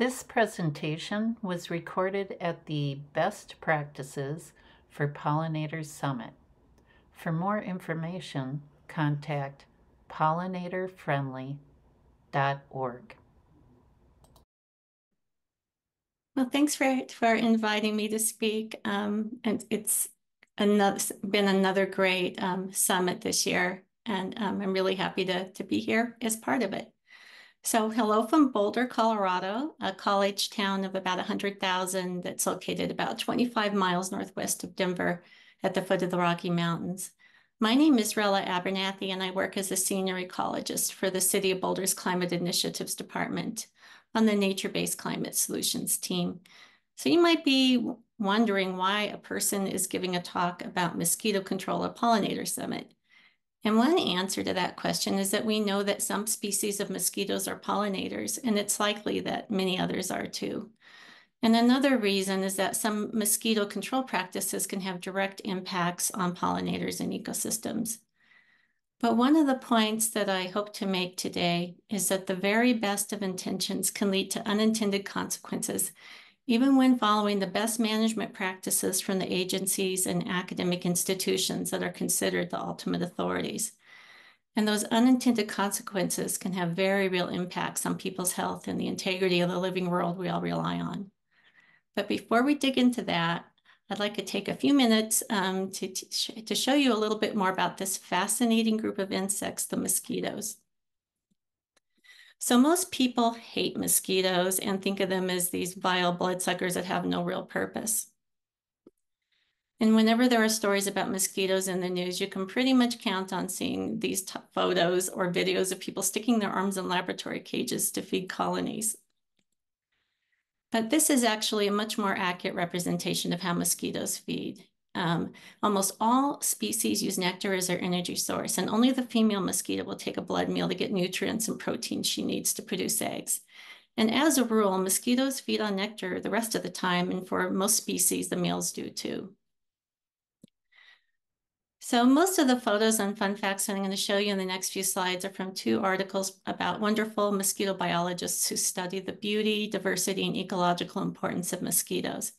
This presentation was recorded at the Best Practices for Pollinators Summit. For more information, contact pollinatorfriendly.org. Well, thanks for for inviting me to speak. Um, and it's another been another great um, summit this year, and um, I'm really happy to to be here as part of it. So, hello from Boulder, Colorado, a college town of about 100,000 that's located about 25 miles northwest of Denver at the foot of the Rocky Mountains. My name is Rella Abernathy, and I work as a senior ecologist for the City of Boulder's Climate Initiatives Department on the Nature Based Climate Solutions team. So, you might be wondering why a person is giving a talk about mosquito control at Pollinator Summit. And one answer to that question is that we know that some species of mosquitoes are pollinators, and it's likely that many others are too. And another reason is that some mosquito control practices can have direct impacts on pollinators and ecosystems. But one of the points that I hope to make today is that the very best of intentions can lead to unintended consequences even when following the best management practices from the agencies and academic institutions that are considered the ultimate authorities. And those unintended consequences can have very real impacts on people's health and the integrity of the living world we all rely on. But before we dig into that, I'd like to take a few minutes um, to, to show you a little bit more about this fascinating group of insects, the mosquitoes. So most people hate mosquitoes and think of them as these vile bloodsuckers that have no real purpose. And whenever there are stories about mosquitoes in the news, you can pretty much count on seeing these photos or videos of people sticking their arms in laboratory cages to feed colonies. But this is actually a much more accurate representation of how mosquitoes feed. Um, almost all species use nectar as their energy source, and only the female mosquito will take a blood meal to get nutrients and protein she needs to produce eggs. And as a rule, mosquitoes feed on nectar the rest of the time, and for most species, the males do too. So most of the photos and fun facts that I'm going to show you in the next few slides are from two articles about wonderful mosquito biologists who study the beauty, diversity, and ecological importance of mosquitoes.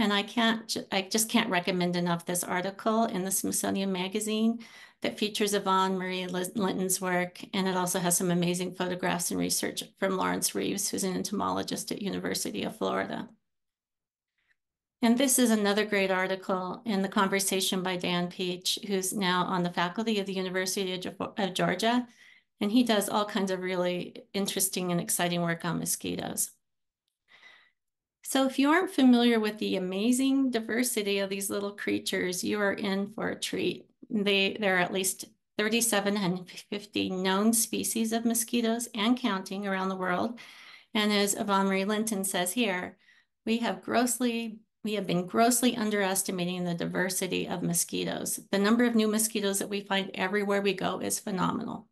And I can't, I just can't recommend enough this article in the Smithsonian Magazine that features Yvonne Marie Linton's work. And it also has some amazing photographs and research from Lawrence Reeves, who's an entomologist at University of Florida. And this is another great article in the conversation by Dan Peach, who's now on the faculty of the University of Georgia. And he does all kinds of really interesting and exciting work on mosquitoes. So if you aren't familiar with the amazing diversity of these little creatures, you are in for a treat. They, there are at least 3,750 known species of mosquitoes and counting around the world. And as Yvonne Marie Linton says here, we have grossly we have been grossly underestimating the diversity of mosquitoes. The number of new mosquitoes that we find everywhere we go is phenomenal.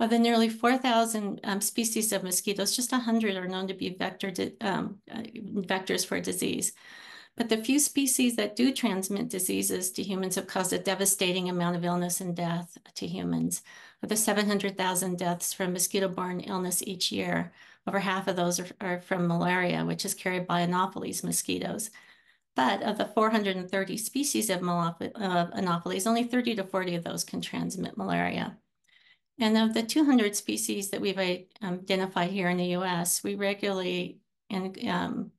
Of the nearly 4,000 um, species of mosquitoes, just 100 are known to be vector um, uh, vectors for disease. But the few species that do transmit diseases to humans have caused a devastating amount of illness and death to humans. Of the 700,000 deaths from mosquito-borne illness each year, over half of those are, are from malaria, which is carried by Anopheles mosquitoes. But of the 430 species of Anopheles, only 30 to 40 of those can transmit malaria. And of the 200 species that we've identified here in the US, we regularly, and um,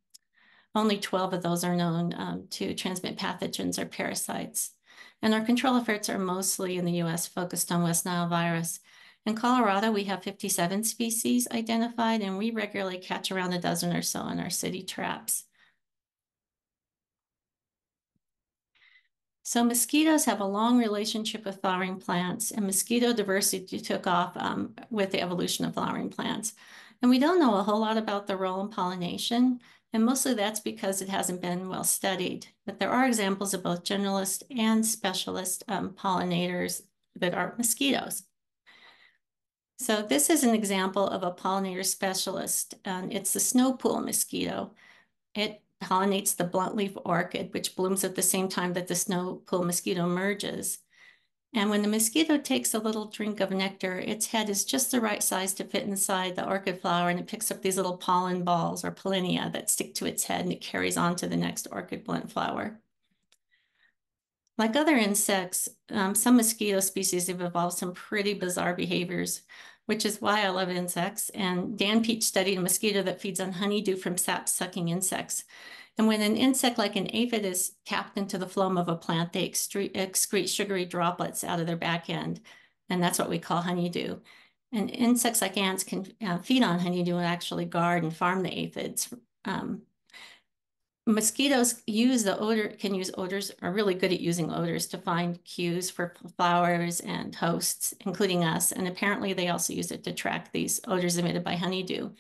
only 12 of those are known um, to transmit pathogens or parasites. And our control efforts are mostly in the US focused on West Nile virus. In Colorado, we have 57 species identified, and we regularly catch around a dozen or so in our city traps. So mosquitoes have a long relationship with flowering plants, and mosquito diversity took off um, with the evolution of flowering plants. And we don't know a whole lot about the role in pollination, and mostly that's because it hasn't been well studied. But there are examples of both generalist and specialist um, pollinators that are mosquitoes. So this is an example of a pollinator specialist. and it's the snow pool mosquito. It pollinates the bluntleaf orchid, which blooms at the same time that the snow pool mosquito emerges. And when the mosquito takes a little drink of nectar, its head is just the right size to fit inside the orchid flower, and it picks up these little pollen balls or pollinia that stick to its head, and it carries on to the next orchid blunt flower. Like other insects, um, some mosquito species have evolved some pretty bizarre behaviors, which is why I love insects. And Dan Peach studied a mosquito that feeds on honeydew from sap-sucking insects. And when an insect like an aphid is tapped into the phloem of a plant, they excrete, sugary droplets out of their back end. And that's what we call honeydew. And insects like ants can uh, feed on honeydew and actually guard and farm the aphids. Um, mosquitoes use the odor, can use odors, are really good at using odors to find cues for flowers and hosts, including us. And apparently they also use it to track these odors emitted by honeydew.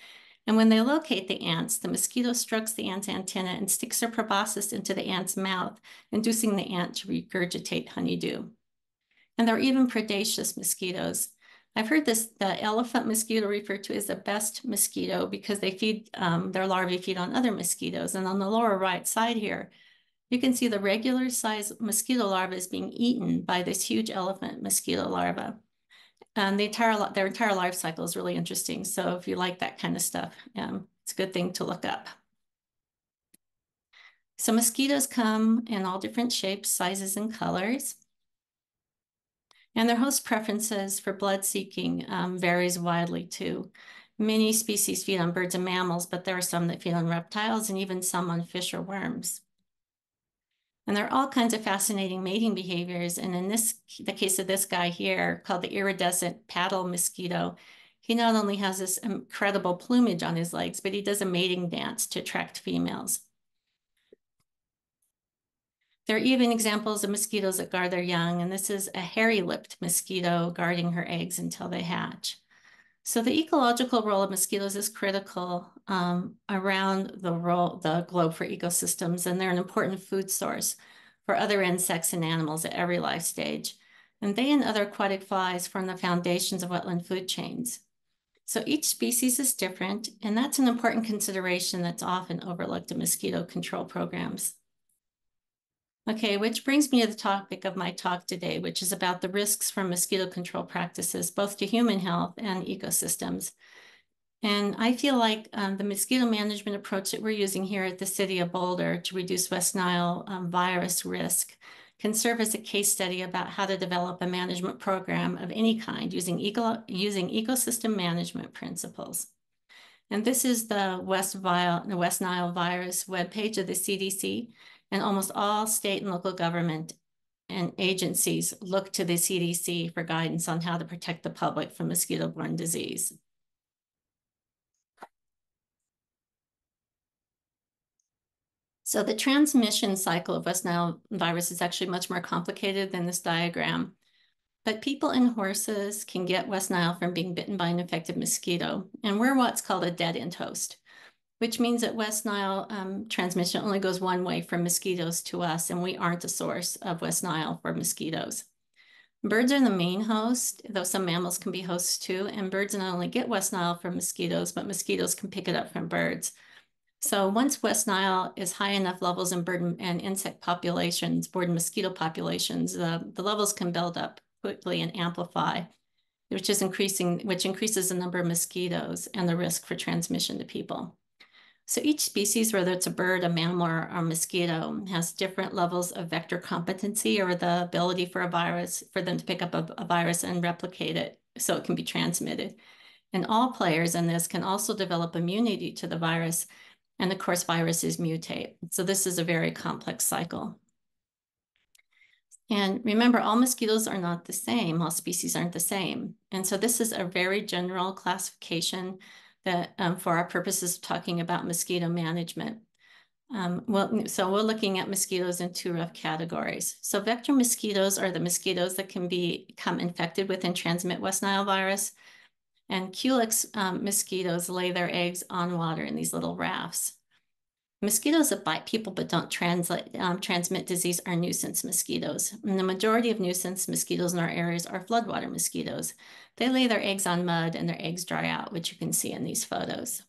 And when they locate the ants, the mosquito strokes the ant's antenna and sticks her proboscis into the ant's mouth, inducing the ant to regurgitate honeydew. And there are even predaceous mosquitoes. I've heard this the elephant mosquito referred to as the best mosquito because they feed um, their larvae feed on other mosquitoes. And on the lower right side here, you can see the regular size mosquito larva is being eaten by this huge elephant mosquito larva and the entire their entire life cycle is really interesting. So if you like that kind of stuff, um, it's a good thing to look up. So mosquitoes come in all different shapes, sizes, and colors. And their host preferences for blood seeking um, varies widely too. Many species feed on birds and mammals, but there are some that feed on reptiles and even some on fish or worms. And there are all kinds of fascinating mating behaviors. And in this, the case of this guy here, called the iridescent paddle mosquito, he not only has this incredible plumage on his legs, but he does a mating dance to attract females. There are even examples of mosquitoes that guard their young, and this is a hairy-lipped mosquito guarding her eggs until they hatch. So the ecological role of mosquitoes is critical um, around the role, the globe for ecosystems, and they're an important food source for other insects and animals at every life stage. And they and other aquatic flies form the foundations of wetland food chains. So each species is different, and that's an important consideration that's often overlooked in mosquito control programs. Okay, which brings me to the topic of my talk today, which is about the risks from mosquito control practices, both to human health and ecosystems. And I feel like um, the mosquito management approach that we're using here at the City of Boulder to reduce West Nile um, virus risk can serve as a case study about how to develop a management program of any kind using, eco using ecosystem management principles. And this is the West, the West Nile virus webpage of the CDC. And almost all state and local government and agencies look to the CDC for guidance on how to protect the public from mosquito-borne disease. So the transmission cycle of West Nile virus is actually much more complicated than this diagram. But people and horses can get West Nile from being bitten by an infected mosquito. And we're what's called a dead-end host which means that West Nile um, transmission only goes one way from mosquitoes to us, and we aren't a source of West Nile for mosquitoes. Birds are the main host, though some mammals can be hosts too, and birds not only get West Nile from mosquitoes, but mosquitoes can pick it up from birds. So once West Nile is high enough levels in bird and insect populations, bird and mosquito populations, uh, the levels can build up quickly and amplify, which is increasing, which increases the number of mosquitoes and the risk for transmission to people. So each species, whether it's a bird, a mammal, or a mosquito, has different levels of vector competency or the ability for a virus, for them to pick up a, a virus and replicate it so it can be transmitted. And all players in this can also develop immunity to the virus, and of course, viruses mutate. So this is a very complex cycle. And remember, all mosquitoes are not the same. All species aren't the same. And so this is a very general classification that um, for our purposes of talking about mosquito management. Um, well, so we're looking at mosquitoes in two rough categories. So vector mosquitoes are the mosquitoes that can be, become infected with and transmit West Nile virus. And Culex um, mosquitoes lay their eggs on water in these little rafts. Mosquitoes that bite people but don't translate, um, transmit disease are nuisance mosquitoes. And the majority of nuisance mosquitoes in our areas are floodwater mosquitoes. They lay their eggs on mud and their eggs dry out, which you can see in these photos.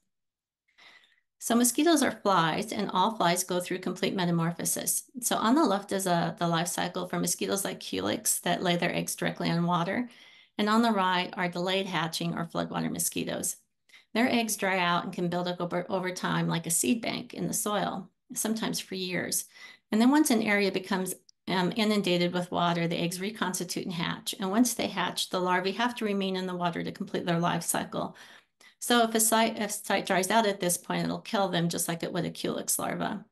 So mosquitoes are flies, and all flies go through complete metamorphosis. So on the left is a, the life cycle for mosquitoes like Culex that lay their eggs directly on water. And on the right are delayed hatching or floodwater mosquitoes. Their eggs dry out and can build up over, over time like a seed bank in the soil, sometimes for years. And then once an area becomes um, inundated with water, the eggs reconstitute and hatch. And once they hatch, the larvae have to remain in the water to complete their life cycle. So if a site, if site dries out at this point, it'll kill them just like it would a Culex larva.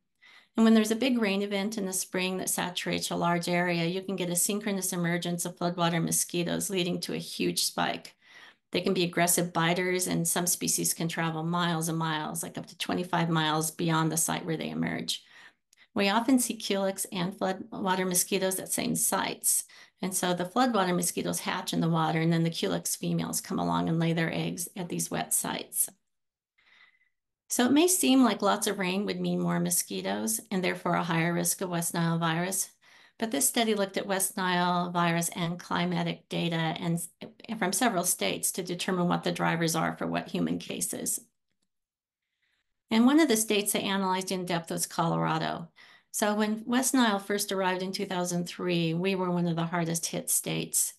And when there's a big rain event in the spring that saturates a large area, you can get a synchronous emergence of floodwater mosquitoes leading to a huge spike. They can be aggressive biters, and some species can travel miles and miles, like up to 25 miles beyond the site where they emerge. We often see Culex and floodwater mosquitoes at same sites. And so the floodwater mosquitoes hatch in the water, and then the Culex females come along and lay their eggs at these wet sites. So it may seem like lots of rain would mean more mosquitoes and therefore a higher risk of West Nile virus. But this study looked at West Nile virus and climatic data and from several states to determine what the drivers are for what human cases. And one of the states they analyzed in depth was Colorado. So when West Nile first arrived in 2003, we were one of the hardest hit states.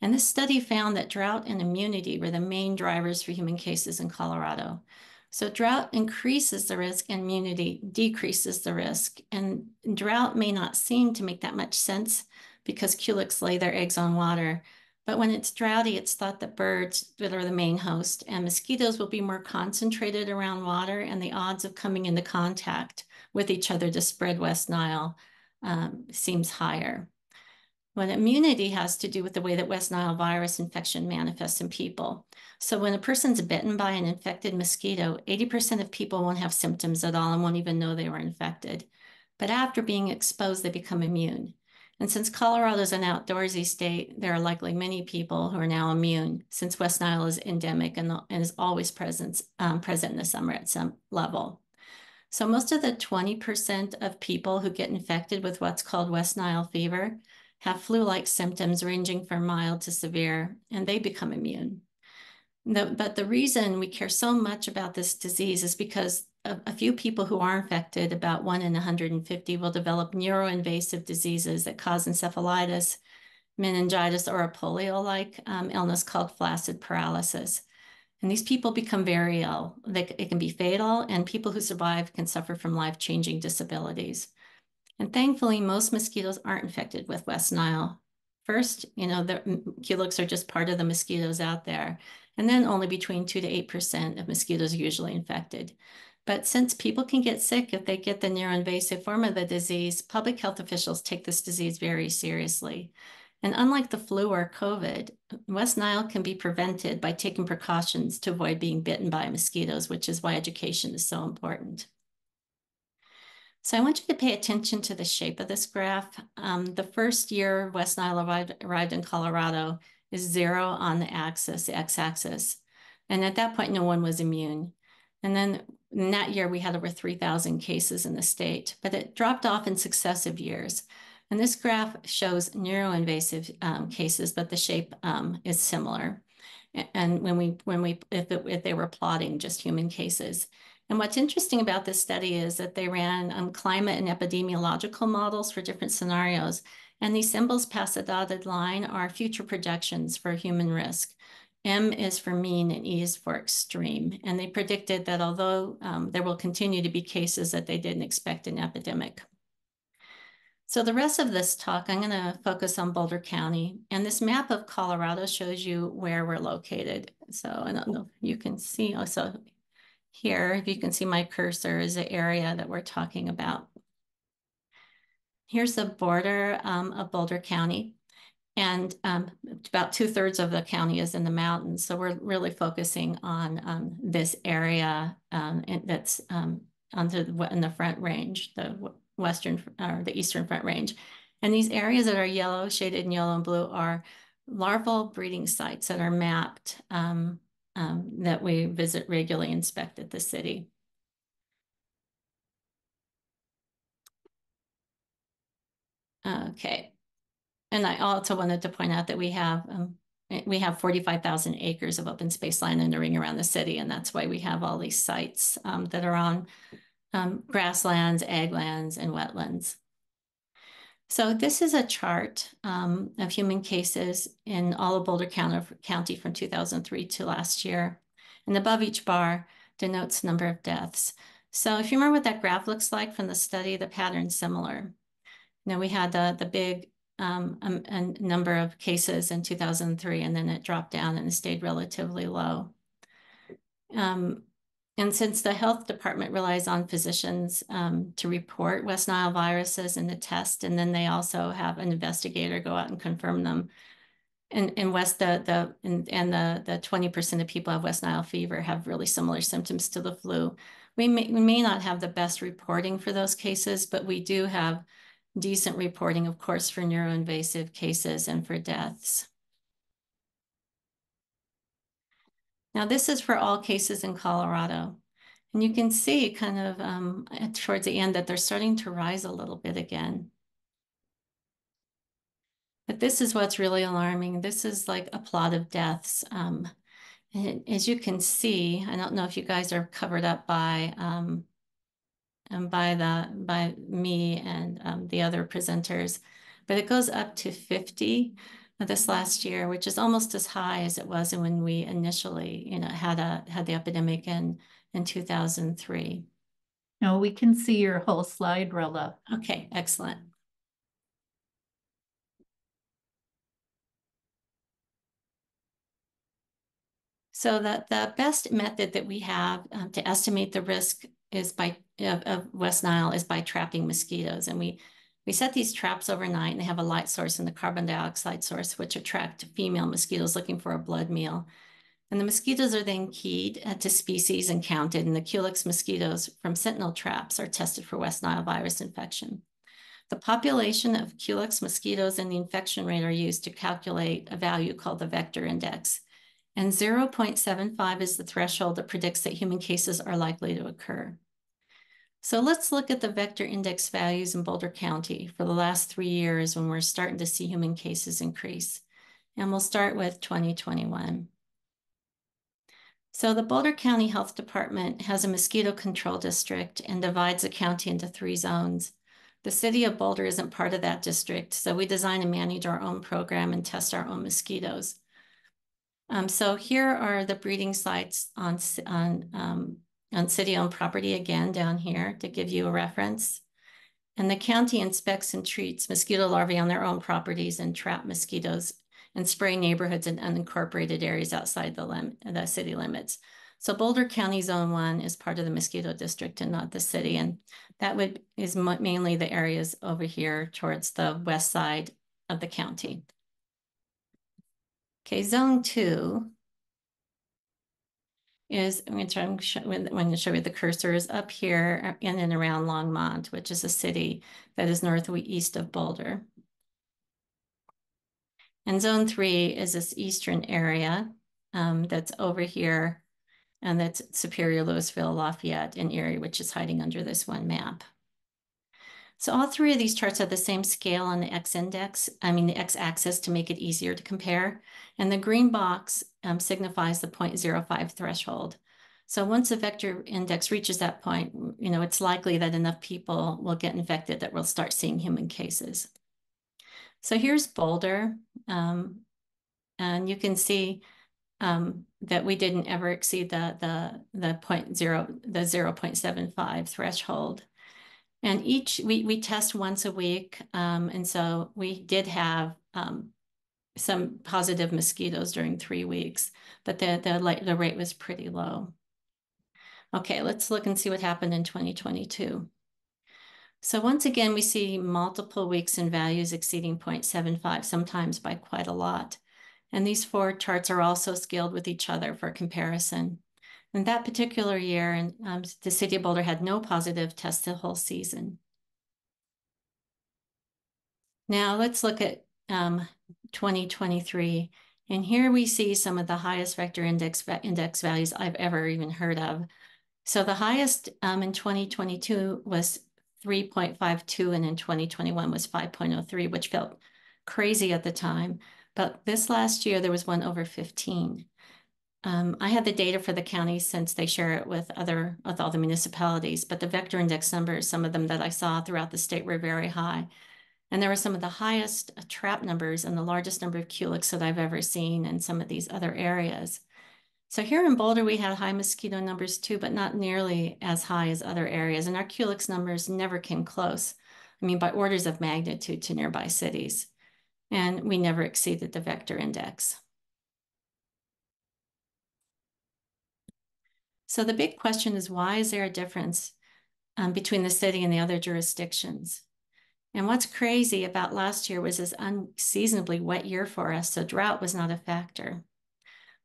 And this study found that drought and immunity were the main drivers for human cases in Colorado. So drought increases the risk and immunity decreases the risk. And drought may not seem to make that much sense because culex lay their eggs on water, but when it's droughty, it's thought that birds that are the main host and mosquitoes will be more concentrated around water and the odds of coming into contact with each other to spread West Nile um, seems higher. But immunity has to do with the way that West Nile virus infection manifests in people. So when a person's bitten by an infected mosquito, 80% of people won't have symptoms at all and won't even know they were infected. But after being exposed, they become immune. And since Colorado is an outdoorsy state, there are likely many people who are now immune since West Nile is endemic and, and is always present, um, present in the summer at some level. So most of the 20% of people who get infected with what's called West Nile fever have flu-like symptoms ranging from mild to severe, and they become immune. The, but the reason we care so much about this disease is because a, a few people who are infected, about one in 150, will develop neuroinvasive diseases that cause encephalitis, meningitis, or a polio-like um, illness called flaccid paralysis. And these people become very ill. They, it can be fatal, and people who survive can suffer from life-changing disabilities. And thankfully, most mosquitoes aren't infected with West Nile. First, you know, the Culex are just part of the mosquitoes out there. And then only between 2 to 8% of mosquitoes are usually infected. But since people can get sick if they get the neuroinvasive form of the disease, public health officials take this disease very seriously. And unlike the flu or COVID, West Nile can be prevented by taking precautions to avoid being bitten by mosquitoes, which is why education is so important. So I want you to pay attention to the shape of this graph. Um, the first year West Nile arrived, arrived in Colorado is zero on the axis, the x-axis. And at that point, no one was immune. And then in that year, we had over 3,000 cases in the state, but it dropped off in successive years. And this graph shows neuroinvasive um, cases, but the shape um, is similar. And when we, when we, if, it, if they were plotting just human cases. And what's interesting about this study is that they ran um, climate and epidemiological models for different scenarios. And these symbols past the dotted line are future projections for human risk. M is for mean and E is for extreme. And they predicted that although um, there will continue to be cases that they didn't expect an epidemic. So the rest of this talk, I'm going to focus on Boulder County. And this map of Colorado shows you where we're located. So I don't know if you can see also here, if you can see my cursor is the area that we're talking about. Here's the border um, of Boulder County. And um, about two thirds of the county is in the mountains. So we're really focusing on um, this area um, that's um, onto the, in the front range, the western or the eastern front range. And these areas that are yellow, shaded in yellow and blue are larval breeding sites that are mapped um, um, that we visit regularly, inspect at the city. Okay. And I also wanted to point out that we have um, eh, we have 45,000 acres of open space land in the ring around the city, and that's why we have all these sites um, that are on um, grasslands, ag lands, and wetlands. So this is a chart um, of human cases in all of Boulder County from 2003 to last year. And above each bar denotes number of deaths. So if you remember what that graph looks like from the study, the pattern's similar. Now we had the, the big um, um, a number of cases in 2003, and then it dropped down and stayed relatively low. Um, and since the health department relies on physicians um, to report West Nile viruses and the test, and then they also have an investigator go out and confirm them. And in West, the the and, and the the 20% of people have West Nile fever have really similar symptoms to the flu. We may, we may not have the best reporting for those cases, but we do have decent reporting, of course, for neuroinvasive cases and for deaths. Now, this is for all cases in Colorado. And you can see kind of um, towards the end that they're starting to rise a little bit again. But this is what's really alarming. This is like a plot of deaths. Um, and as you can see, I don't know if you guys are covered up by um, um, by the by me and um, the other presenters, but it goes up to 50 this last year, which is almost as high as it was when we initially, you know, had a had the epidemic in in 2003. No, we can see your whole slide roll up. Okay, excellent. So that the best method that we have um, to estimate the risk is by of, of West Nile is by trapping mosquitoes. And we we set these traps overnight and they have a light source and the carbon dioxide source, which attract female mosquitoes looking for a blood meal. And the mosquitoes are then keyed uh, to species and counted, and the Culex mosquitoes from sentinel traps are tested for West Nile virus infection. The population of Culex mosquitoes and the infection rate are used to calculate a value called the vector index. And 0.75 is the threshold that predicts that human cases are likely to occur. So let's look at the vector index values in Boulder County for the last three years when we're starting to see human cases increase. And we'll start with 2021. So the Boulder County Health Department has a mosquito control district and divides the county into three zones. The city of Boulder isn't part of that district, so we design and manage our own program and test our own mosquitoes. Um, so here are the breeding sites on, on um, on city-owned property again down here to give you a reference. And the county inspects and treats mosquito larvae on their own properties and trap mosquitoes and spray neighborhoods and unincorporated areas outside the, lim the city limits. So Boulder County Zone 1 is part of the mosquito district and not the city. And that would is mainly the areas over here towards the west side of the county. Okay, Zone 2 is I'm going to, show, to show you the cursor is up here uh, in and around Longmont, which is a city that is northeast of Boulder. And zone three is this eastern area um, that's over here, and that's Superior, Louisville, Lafayette, and Erie, which is hiding under this one map. So all three of these charts have the same scale on the x-index, I mean the x-axis to make it easier to compare. And the green box um, signifies the 0.05 threshold. So once the vector index reaches that point, you know, it's likely that enough people will get infected that we'll start seeing human cases. So here's Boulder. Um, and you can see um, that we didn't ever exceed the, the, the, point zero, the 0.75 threshold. And each, we, we test once a week. Um, and so we did have um, some positive mosquitoes during three weeks, but the, the, the rate was pretty low. Okay, let's look and see what happened in 2022. So once again, we see multiple weeks and values exceeding 0.75, sometimes by quite a lot. And these four charts are also scaled with each other for comparison. In that particular year, and um, the city of Boulder had no positive tests the whole season. Now let's look at um, 2023. And here we see some of the highest vector index, index values I've ever even heard of. So the highest um, in 2022 was 3.52 and in 2021 was 5.03, which felt crazy at the time. But this last year, there was one over 15. Um, I have the data for the county since they share it with other with all the municipalities, but the vector index numbers, some of them that I saw throughout the state were very high. And there were some of the highest trap numbers and the largest number of culex that I've ever seen in some of these other areas. So here in Boulder, we had high mosquito numbers too, but not nearly as high as other areas. And our culex numbers never came close. I mean, by orders of magnitude to nearby cities. And we never exceeded the vector index. So the big question is why is there a difference um, between the city and the other jurisdictions? And what's crazy about last year was this unseasonably wet year for us, so drought was not a factor.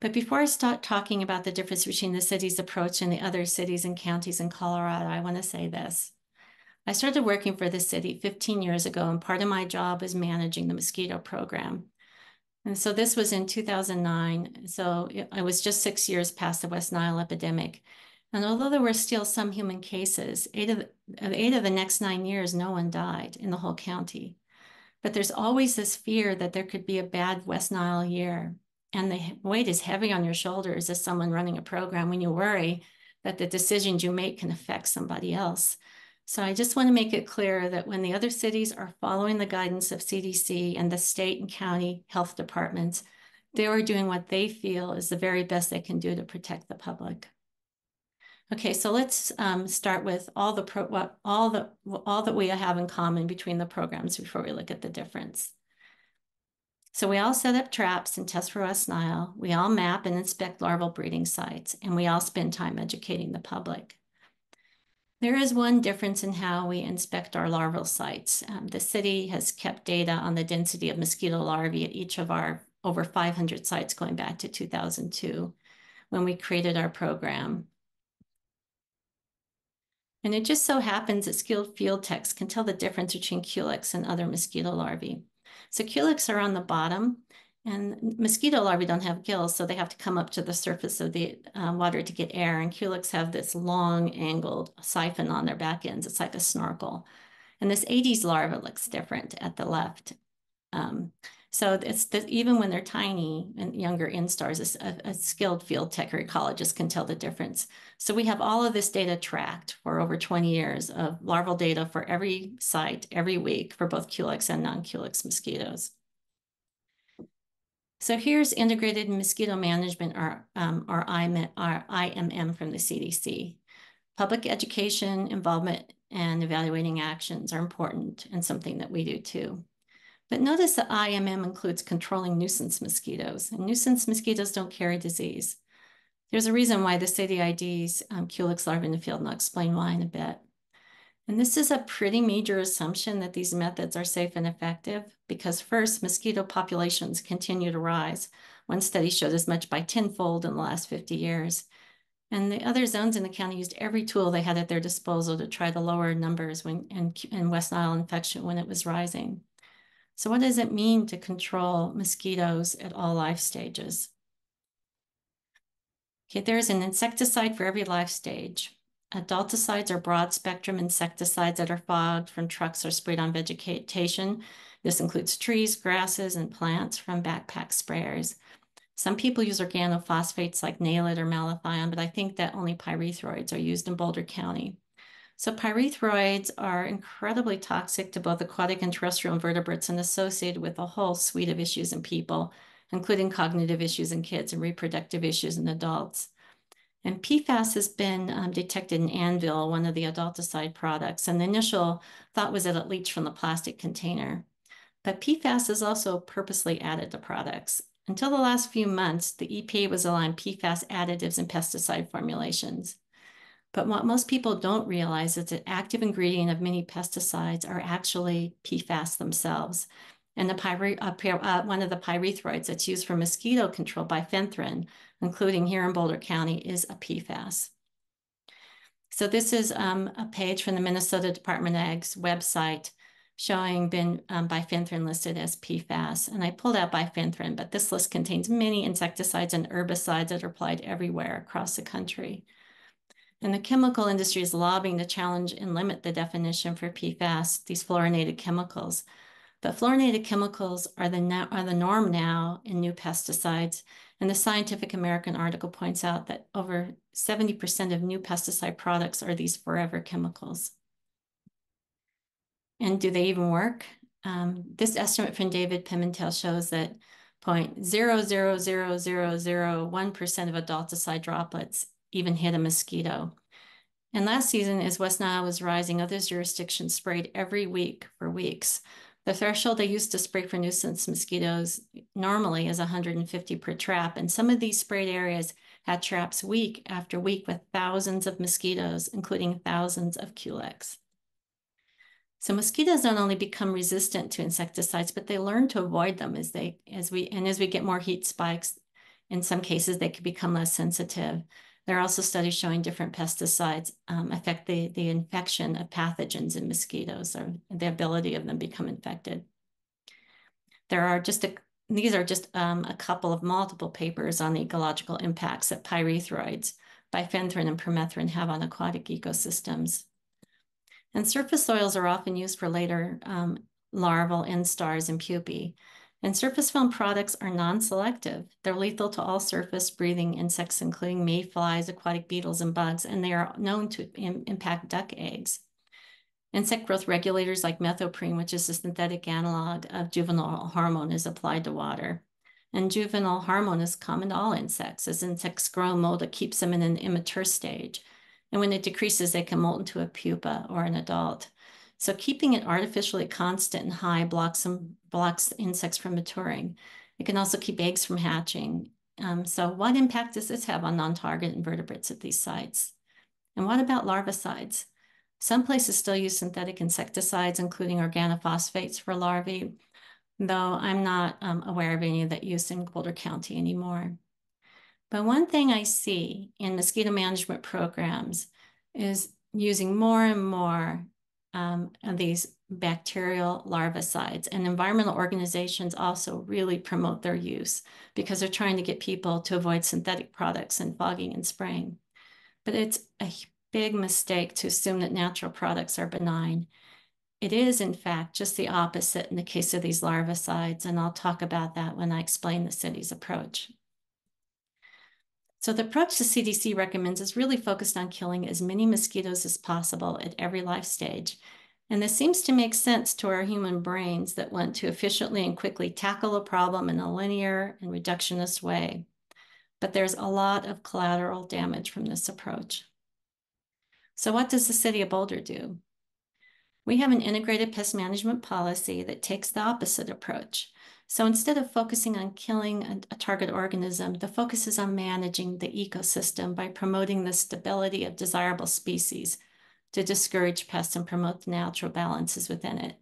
But before I start talking about the difference between the city's approach and the other cities and counties in Colorado, I want to say this. I started working for the city 15 years ago, and part of my job was managing the mosquito program. And so this was in 2009. So I was just six years past the West Nile epidemic. And although there were still some human cases, eight of, eight of the next nine years, no one died in the whole county. But there's always this fear that there could be a bad West Nile year. And the weight is heavy on your shoulders as someone running a program when you worry that the decisions you make can affect somebody else. So I just want to make it clear that when the other cities are following the guidance of CDC and the state and county health departments, they are doing what they feel is the very best they can do to protect the public. Okay, so let's um, start with all the pro what all the all that we have in common between the programs before we look at the difference. So we all set up traps and test for West Nile. We all map and inspect larval breeding sites, and we all spend time educating the public. There is one difference in how we inspect our larval sites. Um, the city has kept data on the density of mosquito larvae at each of our over 500 sites going back to 2002 when we created our program. And it just so happens that skilled field techs can tell the difference between culex and other mosquito larvae. So culex are on the bottom and mosquito larvae don't have gills, so they have to come up to the surface of the uh, water to get air. And culex have this long angled siphon on their back ends. It's like a snorkel. And this Aedes larva looks different at the left. Um, so it's the, even when they're tiny and younger instars, a, a skilled field tech or ecologist can tell the difference. So we have all of this data tracked for over 20 years of larval data for every site every week for both culex and non-culex mosquitoes. So here's integrated mosquito management or, um, or, IMM from the CDC. Public education, involvement, and evaluating actions are important and something that we do too. But notice that IMM includes controlling nuisance mosquitoes, and nuisance mosquitoes don't carry disease. There's a reason why the city IDs um, Culex larvae in the field, and I'll explain why in a bit. And this is a pretty major assumption that these methods are safe and effective because first, mosquito populations continue to rise. One study showed as much by tenfold in the last 50 years. And the other zones in the county used every tool they had at their disposal to try to lower numbers when in West Nile infection when it was rising. So what does it mean to control mosquitoes at all life stages? Okay, there's an insecticide for every life stage. Adulticides are broad spectrum insecticides that are fogged from trucks or sprayed on vegetation. This includes trees, grasses, and plants from backpack sprayers. Some people use organophosphates like Naled or malathion, but I think that only pyrethroids are used in Boulder County. So pyrethroids are incredibly toxic to both aquatic and terrestrial invertebrates and associated with a whole suite of issues in people, including cognitive issues in kids and reproductive issues in adults. And PFAS has been um, detected in Anvil, one of the adulticide products. And the initial thought was that it leached from the plastic container. But PFAS is also purposely added to products. Until the last few months, the EPA was allowing PFAS additives in pesticide formulations. But what most people don't realize is that active ingredient of many pesticides are actually PFAS themselves. And the pyre, uh, uh, one of the pyrethroids that's used for mosquito control bifenthrin including here in Boulder County, is a PFAS. So this is um, a page from the Minnesota Department of Ag's website showing been um, bifenthrin listed as PFAS. And I pulled out bifenthrin, but this list contains many insecticides and herbicides that are applied everywhere across the country. And the chemical industry is lobbying to challenge and limit the definition for PFAS, these fluorinated chemicals. But fluorinated chemicals are the, are the norm now in new pesticides. And the Scientific American article points out that over 70% of new pesticide products are these forever chemicals. And do they even work? Um, this estimate from David Pimentel shows that 0.00001% of adulticide droplets even hit a mosquito. And last season, as West Nile was rising, other jurisdictions sprayed every week for weeks. The threshold they used to spray for nuisance mosquitoes normally is 150 per trap, and some of these sprayed areas had traps week after week with thousands of mosquitoes, including thousands of culex. So mosquitoes don't only become resistant to insecticides, but they learn to avoid them as they as we and as we get more heat spikes, in some cases they can become less sensitive. There are also studies showing different pesticides um, affect the, the infection of pathogens in mosquitoes or the ability of them become infected. There are just a, these are just um, a couple of multiple papers on the ecological impacts that pyrethroids, bifenthrin and permethrin have on aquatic ecosystems. And surface oils are often used for later um, larval instars and pupae. And surface film products are non-selective. They're lethal to all surface breathing insects, including mayflies, aquatic beetles, and bugs, and they are known to Im impact duck eggs. Insect growth regulators like methoprene, which is a synthetic analog of juvenile hormone, is applied to water. And juvenile hormone is common to all insects. As insects grow, mold keeps them in an immature stage. And when it decreases, they can molt into a pupa or an adult. So keeping it artificially constant and high blocks them, blocks insects from maturing. It can also keep eggs from hatching. Um, so what impact does this have on non-target invertebrates at these sites? And what about larvicides? Some places still use synthetic insecticides, including organophosphates for larvae, though I'm not um, aware of any that use in Boulder County anymore. But one thing I see in mosquito management programs is using more and more um, these bacterial larvicides. And environmental organizations also really promote their use because they're trying to get people to avoid synthetic products and fogging and spraying. But it's a big mistake to assume that natural products are benign. It is, in fact, just the opposite in the case of these larvicides, and I'll talk about that when I explain the city's approach. So the approach the CDC recommends is really focused on killing as many mosquitoes as possible at every life stage. And this seems to make sense to our human brains that want to efficiently and quickly tackle a problem in a linear and reductionist way. But there's a lot of collateral damage from this approach. So what does the City of Boulder do? We have an integrated pest management policy that takes the opposite approach. So instead of focusing on killing a, a, target organism, the focus is on managing the ecosystem by promoting the stability of desirable species to discourage pests and promote the natural balances within it.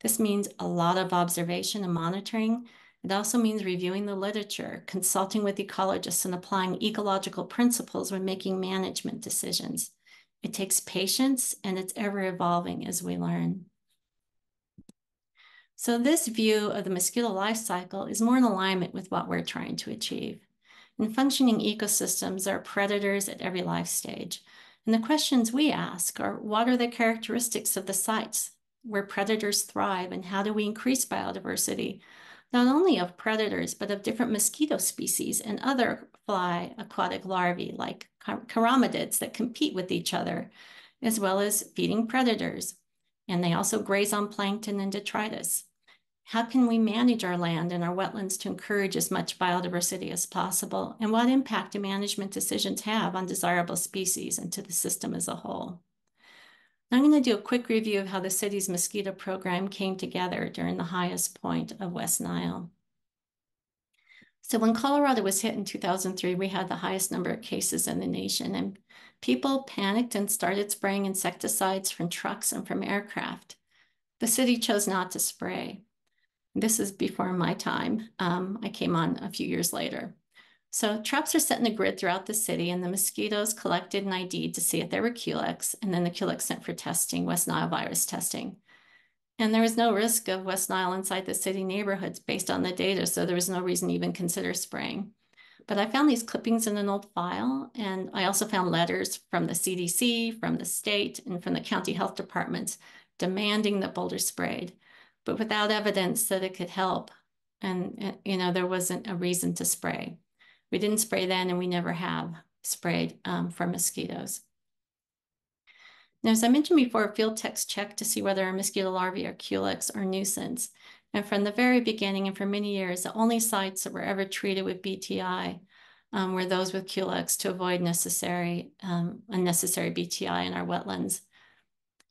This means a lot of observation and monitoring. It also means reviewing the literature, consulting with ecologists, and applying ecological principles when making management decisions. It takes patience and it's ever evolving as we learn. So this view of the mosquito life cycle is more in alignment with what we're trying to achieve. In functioning ecosystems, there are predators at every life stage. And the questions we ask are, what are the characteristics of the sites where predators thrive and how do we increase biodiversity, not only of predators, but of different mosquito species and other fly aquatic larvae like chironomids that compete with each other, as well as feeding predators. And they also graze on plankton and detritus. How can we manage our land and our wetlands to encourage as much biodiversity as possible? And what impact do management decisions have on desirable species and to the system as a whole? I'm going to do a quick review of how the city's mosquito program came together during the highest point of West Nile. So when Colorado was hit in 2003, we had the highest number of cases in the nation, and people panicked and started spraying insecticides from trucks and from aircraft. The city chose not to spray. This is before my time. Um, I came on a few years later. So traps are set in a grid throughout the city, and the mosquitoes collected and ID'd to see if there were culex, and then the culex sent for testing, West Nile virus testing. And there was no risk of West Nile inside the city neighborhoods based on the data, so there was no reason to even consider spraying. But I found these clippings in an old file, and I also found letters from the CDC, from the state, and from the county health departments demanding that Boulder sprayed. but without evidence that it could help. And, you know, there wasn't a reason to spray. We didn't spray then, and we never have sprayed um, for mosquitoes. Now, as I mentioned before, field techs check to see whether mosquito larvae are culex or nuisance. And from the very beginning and for many years, the only sites that were ever treated with BTI um, were those with culex to avoid necessary um, unnecessary BTI in our wetlands.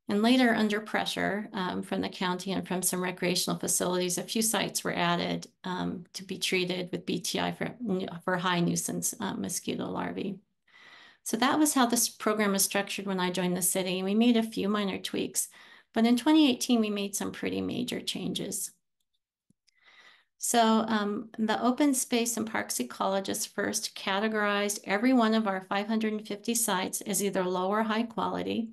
And later, under pressure um, from the county and from some recreational facilities, a few sites were added um, to be treated with BTI for, for high nuisance uh, mosquito larvae. So that was how this program was structured when I joined the city. We made a few minor tweaks, but in 2018, we made some pretty major changes. So um, the open space and parks ecologists first categorized every one of our 550 sites as either low or high quality.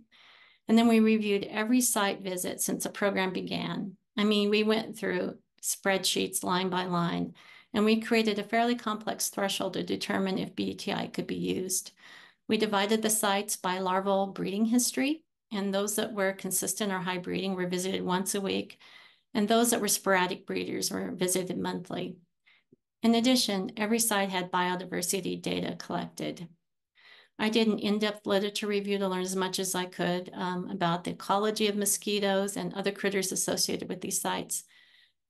And then we reviewed every site visit since the program began. I mean, we went through spreadsheets line by line, and we created a fairly complex threshold to determine if BTI could be used. We divided the sites by larval breeding history, and those that were consistent or high breeding were visited once a week, and those that were sporadic breeders were visited monthly. In addition, every site had biodiversity data collected. I did an in-depth literature review to learn as much as I could um, about the ecology of mosquitoes and other critters associated with these sites.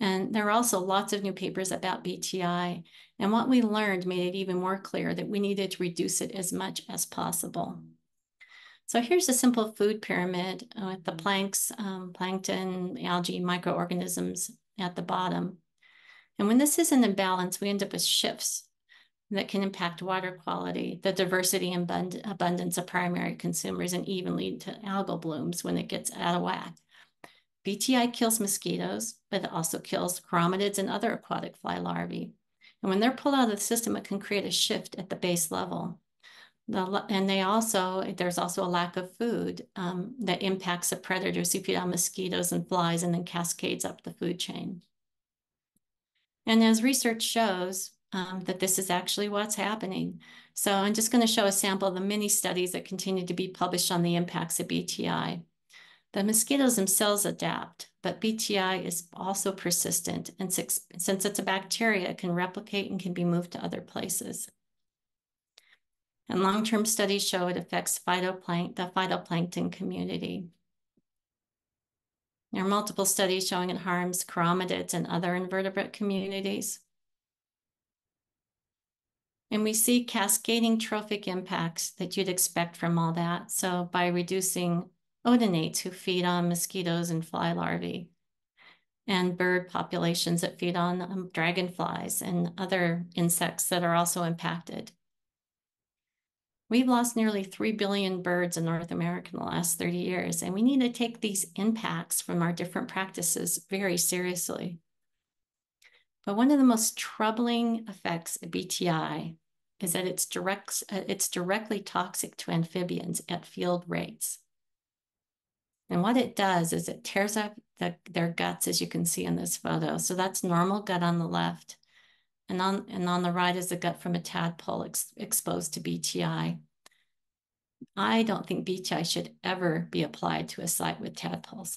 And there are also lots of new papers about BTI. And what we learned made it even more clear that we needed to reduce it as much as possible. So here's a simple food pyramid with the planks, um, plankton, algae, microorganisms at the bottom. And when this isn't in balance, we end up with shifts that can impact water quality, the diversity and abundance of primary consumers, and even lead to algal blooms when it gets out of whack. BTI kills mosquitoes, but it also kills chironomids and other aquatic fly larvae. And when they're pulled out of the system, it can create a shift at the base level. The, and they also, there's also a lack of food um, that impacts the predators who feed on mosquitoes and flies and then cascades up the food chain. And as research shows, um, that this is actually what's happening. So I'm just going to show a sample of the many studies that continue to be published on the impacts of BTI. The mosquitoes themselves adapt, but BTI is also persistent, and since it's a bacteria, it can replicate and can be moved to other places. And long-term studies show it affects phytoplank the phytoplankton community. There are multiple studies showing it harms chironomids and other invertebrate communities. And we see cascading trophic impacts that you'd expect from all that. So by reducing odonates who feed on mosquitoes and fly larvae, and bird populations that feed on um, dragonflies and other insects that are also impacted. We've lost nearly 3 billion birds in North America in the last 30 years, and we need to take these impacts from our different practices very seriously. But one of the most troubling effects of BTI is that it's, direct, uh, it's directly toxic to amphibians at field rates. And what it does is it tears up the, their guts, as you can see in this photo. So that's normal gut on the left. And on, and on the right is the gut from a tadpole ex, exposed to BTI. I don't think BTI should ever be applied to a site with tadpoles.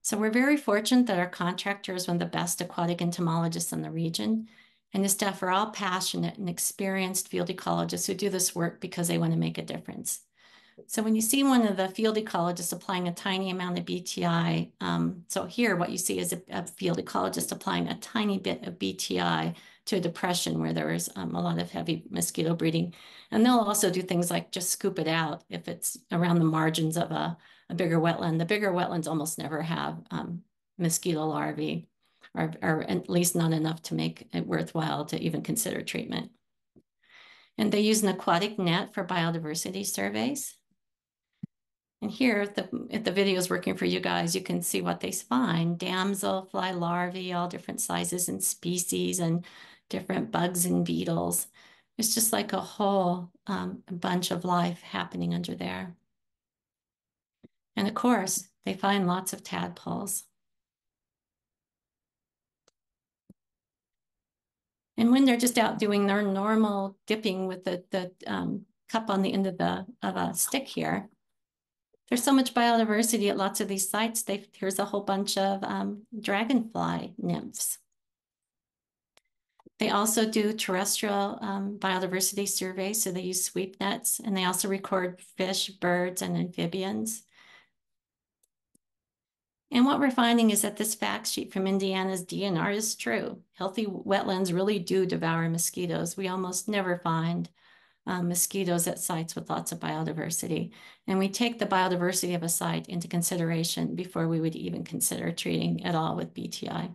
So we're very fortunate that our contractor is one of the best aquatic entomologists in the region. And the staff are all passionate and experienced field ecologists who do this work because they want to make a difference. So when you see one of the field ecologists applying a tiny amount of BTI, um, so here what you see is a, a, field ecologist applying a tiny bit of BTI to a depression where there is um, a lot of heavy mosquito breeding. And they'll also do things like just scoop it out if it's around the margins of a, a bigger wetland. The bigger wetlands almost never have um, mosquito larvae or, or at least not enough to make it worthwhile to even consider treatment. And they use an aquatic net for biodiversity surveys. And here, if the, if the video is working for you guys, you can see what they find. Damselfly larvae, all different sizes and species and different bugs and beetles. It's just like a whole um, bunch of life happening under there. And of course, they find lots of tadpoles. And when they're just out doing their normal dipping with the, the um, cup on the end of the of a stick here, there's so much biodiversity at lots of these sites. They, here's a whole bunch of um, dragonfly nymphs. They also do terrestrial um, biodiversity surveys, so they use sweep nets, and they also record fish, birds, and amphibians. And what we're finding is that this fact sheet from Indiana's DNR is true. Healthy wetlands really do devour mosquitoes. We almost never find um, mosquitoes at sites with lots of biodiversity. And we take the biodiversity of a site into consideration before we would even consider treating at all with BTI.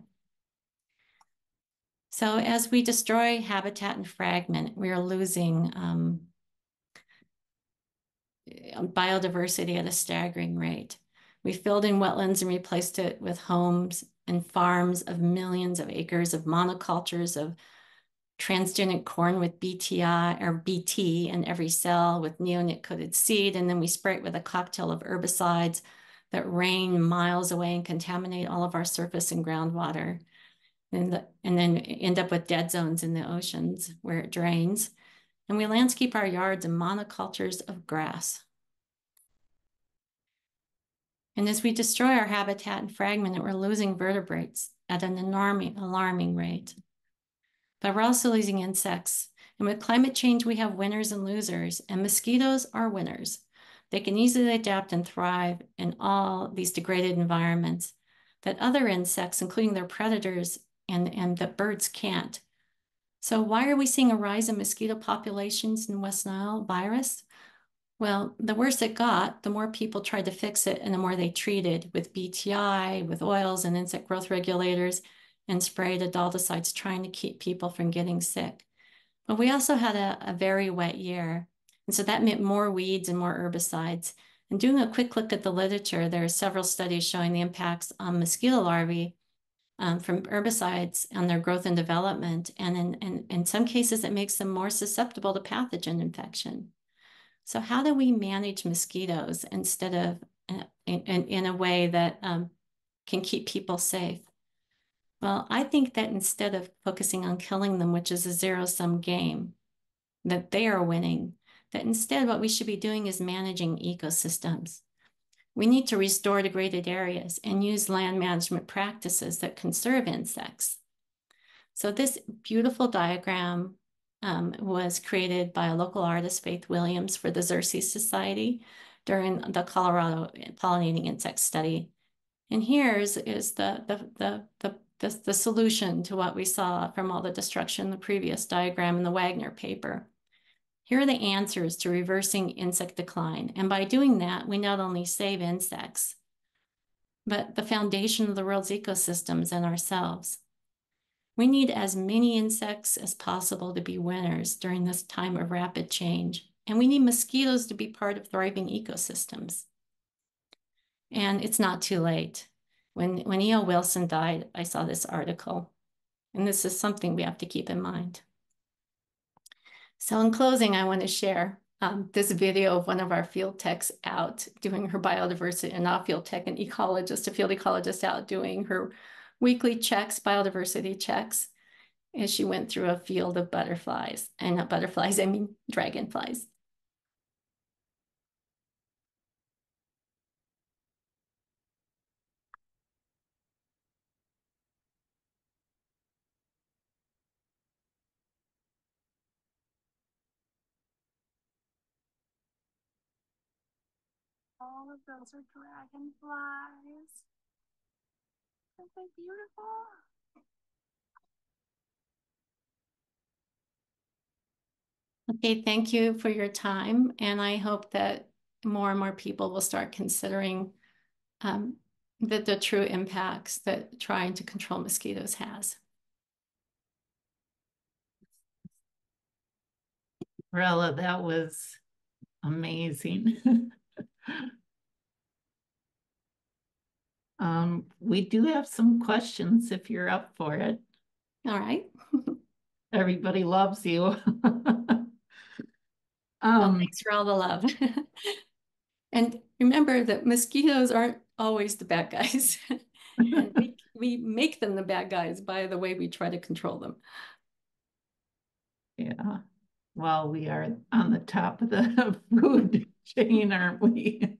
So as we destroy habitat and fragment, we are losing um, biodiversity at a staggering rate. We filled in wetlands and replaced it with homes and farms of millions of acres of monocultures of transgenic corn with BTI or BT in every cell with neonic coated seed. And then we spray it with a cocktail of herbicides that rain miles away and contaminate all of our surface and groundwater. And, the, and then end up with dead zones in the oceans where it drains. And we landscape our yards in monocultures of grass. And as we destroy our habitat and fragment it, we're losing vertebrates at an alarming, alarming rate. But we're also losing insects. And with climate change, we have winners and losers, and mosquitoes are winners. They can easily adapt and thrive in all these degraded environments that other insects, including their predators and, and the birds, can't. So why are we seeing a rise in mosquito populations in West Nile virus? Well, the worse it got, the more people tried to fix it and the more they treated with BTI, with oils and insect growth regulators, and sprayed adulticides trying to keep people from getting sick. But we also had a, a very wet year. And so that meant more weeds and more herbicides. And doing a quick look at the literature, there are several studies showing the impacts on mosquito larvae um, from herbicides on their growth and development. And in, in, in some cases, it makes them more susceptible to pathogen infection. So how do we manage mosquitoes instead of uh, in, in, in a way that um, can keep people safe? Well, I think that instead of focusing on killing them, which is a zero-sum game, that they are winning, that instead what we should be doing is managing ecosystems. We need to restore degraded areas and use land management practices that conserve insects. So this beautiful diagram um, was created by a local artist, Faith Williams, for the Xerces Society during the Colorado pollinating insect study. And here's is the, the, the, the, the, the solution to what we saw from all the destruction in the previous diagram in the Wagner paper. Here are the answers to reversing insect decline. And by doing that, we not only save insects, but the foundation of the world's ecosystems and ourselves. We need as many insects as possible to be winners during this time of rapid change. And we need mosquitoes to be part of thriving ecosystems. And it's not too late. When, when E.O. Wilson died, I saw this article. And this is something we have to keep in mind. So in closing, I want to share um, this video of one of our field techs out doing her biodiversity, and not field tech, an ecologist, a field ecologist out doing her weekly checks, biodiversity checks, as she went through a field of butterflies. And not butterflies, I mean dragonflies. All of those are dragonflies. Aren't they beautiful? Okay, thank you for your time. And I hope that more and more people will start considering um, the, the true impacts that trying to control mosquitoes has. Rella, that was amazing. Um, we do have some questions if you're up for it. All right. Everybody loves you. well, um, thanks for all the love. and remember that mosquitoes aren't always the bad guys. we, we make them the bad guys by the way we try to control them. Yeah. Well, we are on the top of the food chain, aren't we?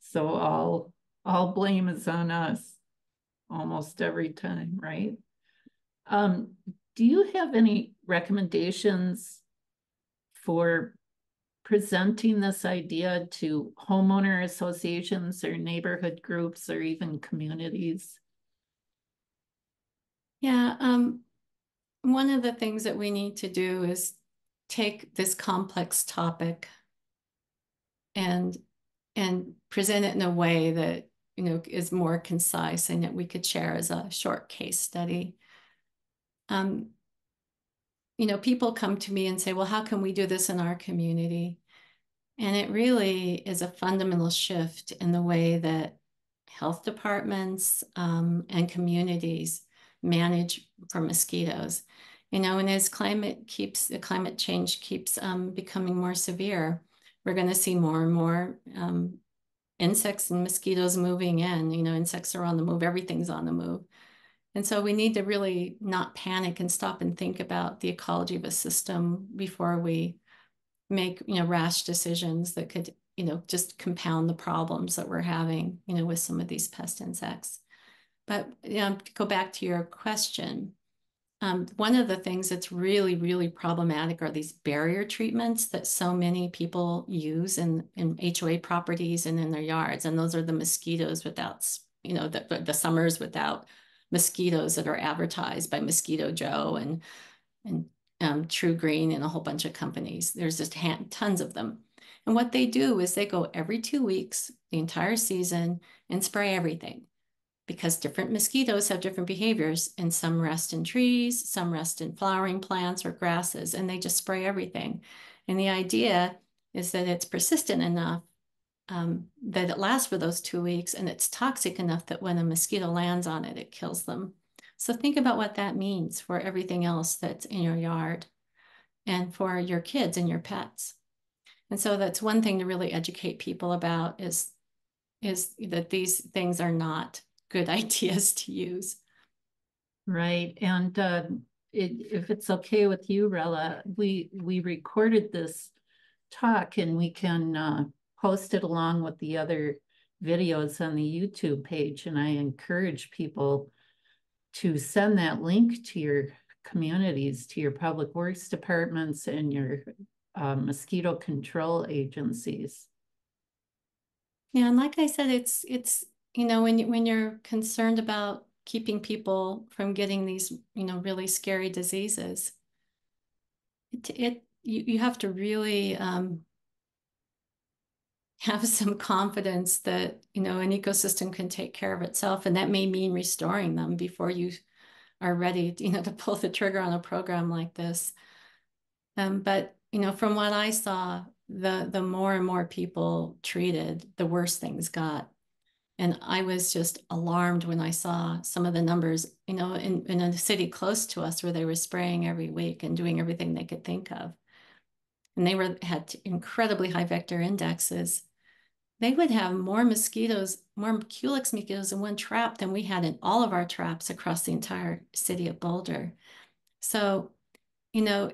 So all, all blame is on us almost every time, right? Um, do you have any recommendations for presenting this idea to homeowner associations or neighborhood groups or even communities? Yeah, um, one of the things that we need to do is take this complex topic and and present it in a way that you know is more concise and that we could share as a short case study. Um, you know, people come to me and say, well, how can we do this in our community? And it really is a fundamental shift in the way that health departments um, and communities manage for mosquitoes. You know, and as climate keeps, the climate change keeps um, becoming more severe, we're going to see more and more um, insects and mosquitoes moving in. You know, insects are on the move, everything's on the move. And so we need to really not panic and stop and think about the ecology of a system before we make, you know, rash decisions that could, you know, just compound the problems that we're having, you know, with some of these pest insects. But you know, to go back to your question, um, one of the things that's really, really problematic are these barrier treatments that so many people use in, in HOA properties and in their yards. And those are the mosquitoes without, you know, the, the summers without mosquitoes that are advertised by Mosquito Joe and, and um, TruGreen and a whole bunch of companies. There's just tons of them. And what they do is they go every two weeks, the entire season, and spray everything because different mosquitoes have different behaviors and some rest in trees, some rest in flowering plants or grasses, and they just spray everything. And the idea is that it's persistent enough um, that it lasts for those two weeks and it's toxic enough that when a mosquito lands on it, it kills them. So think about what that means for everything else that's in your yard and for your kids and your pets. And so that's one thing to really educate people about is, is that these things are not good ideas to use. Right. And uh, it, if it's okay with you, Rella, we, we recorded this talk and we can uh, post it along with the other videos on the YouTube page. And I encourage people to send that link to your communities, to your public works departments and your uh, mosquito control agencies. Yeah, and like I said, it's it's you know when you when you're concerned about keeping people from getting these you know really scary diseases it, it you, you have to really um, have some confidence that you know an ecosystem can take care of itself and that may mean restoring them before you are ready you know to pull the trigger on a program like this. Um, but you know from what i saw the the more and more people treated the worse things got and I was just alarmed when I saw some of the numbers, you know, in, in a city close to us where they were spraying every week and doing everything they could think of. And they were had incredibly high vector indexes. They would have more mosquitoes, more Culex mosquitoes in one trap than we had in all of our traps across the entire city of Boulder. So, you know,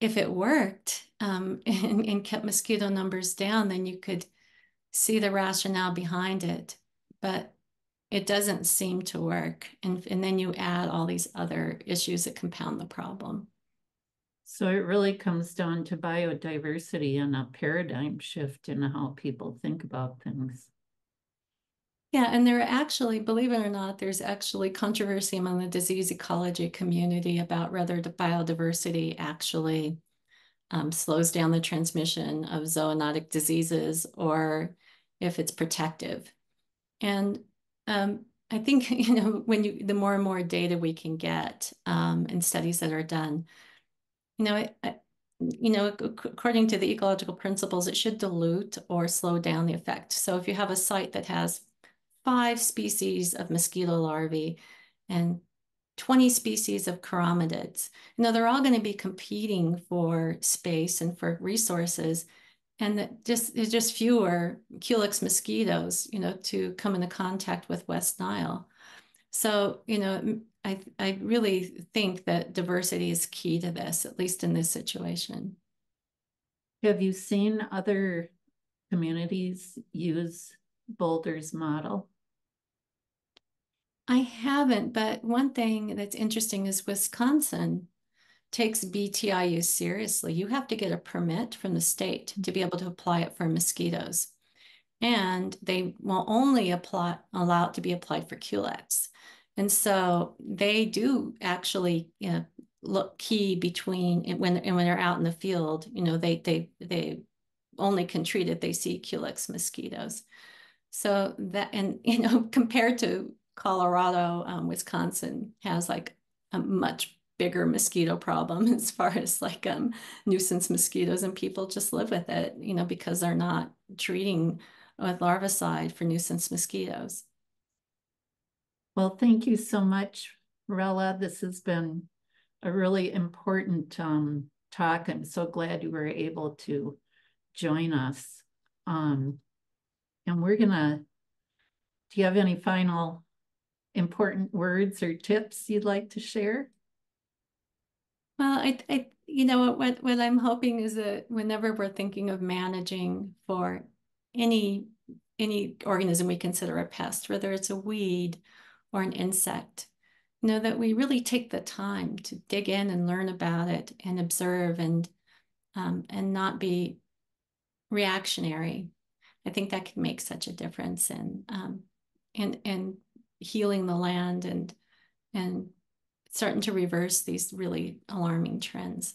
if it worked um, and, and kept mosquito numbers down, then you could see the rationale behind it, but it doesn't seem to work. And, and then you add all these other issues that compound the problem. So it really comes down to biodiversity and a paradigm shift in how people think about things. Yeah, and there are actually, believe it or not, there's actually controversy among the disease ecology community about whether the biodiversity actually um, slows down the transmission of zoonotic diseases or if it's protective. And um, I think, you know, when you, the more and more data we can get um, and studies that are done, you know, I, you know, according to the ecological principles, it should dilute or slow down the effect. So if you have a site that has five species of mosquito larvae and 20 species of chironomids, you know, they're all going to be competing for space and for resources and that just there's just fewer Culex mosquitoes, you know, to come into contact with West Nile. So, you know, I I really think that diversity is key to this, at least in this situation. Have you seen other communities use Boulder's model? I haven't, but one thing that's interesting is Wisconsin takes BTIU seriously. You have to get a permit from the state to be able to apply it for mosquitoes. And they will only apply allow it to be applied for culex. And so they do actually you know, look key between when and when they're out in the field, you know, they they they only can treat it, they see culex mosquitoes. So that and you know, compared to Colorado, um, Wisconsin has like a much bigger mosquito problem as far as like um, nuisance mosquitoes, and people just live with it, you know, because they're not treating with larvicide for nuisance mosquitoes. Well, thank you so much, Rella. This has been a really important um, talk. I'm so glad you were able to join us. Um, and we're gonna, do you have any final important words or tips you'd like to share? Well, I, I, you know, what, what I'm hoping is that whenever we're thinking of managing for any, any organism we consider a pest, whether it's a weed or an insect, you know, that we really take the time to dig in and learn about it and observe and, um, and not be reactionary. I think that can make such a difference in, um, in, in healing the land and, and starting to reverse these really alarming trends.